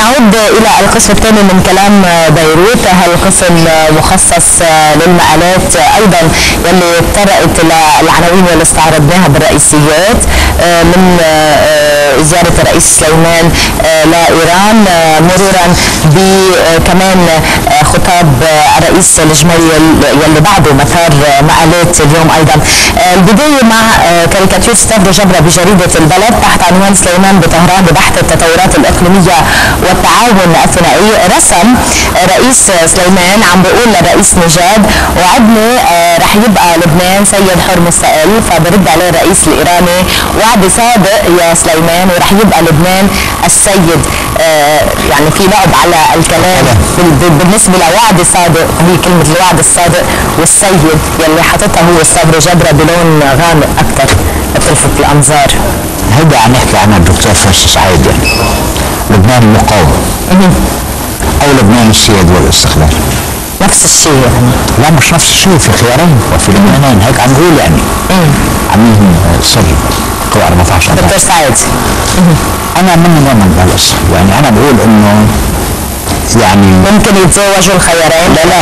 نعود إلى القسم الثاني من كلام بيروت. هالقسم مخصص للمقالات أيضا يلي طرقت العناوين اللي استعرضناها بالرئيسيات؟ من زيارة الرئيس سليمان لإيران مرورا بكمان خطاب الرئيس الجمهوري يلي بعده مثار مقالات اليوم أيضا. البداية مع كاريكاتير ستافرو جبرة بجريدة البلد تحت عنوان سليمان بطهران ببحث التطورات الإقليمية والتعاون الثنائي. رسم رئيس سليمان عم بيقول للرئيس نجاد وعدني آه، رح يبقى لبنان سيد حر مستقل فبرد عليه الرئيس الإيراني وعد صادق يا سليمان ورح يبقى لبنان السيد آه، يعني في لعب على الكلام بالنسبة لوعد صادق هي كلمة الوعد الصادق والسيد يلي حاططها هو الصبر جبرة بلون غامق أكثر بتلفت الانظار هيدا عم يحكي عنها الدكتور فرش سعيد يعني. لبنان المقاومة أو لبنان السياد والاستقلال نفس الشيء يعني. لا مش نفس الشيء في خيارين. وفي لبنانين. هيك عم نقول يعني. قوى 14 دكتور سعيد أنا مني مؤمن بهالقصه يعني أنا بقول إنه يعني ممكن يتزوجوا الخيارين لا لا.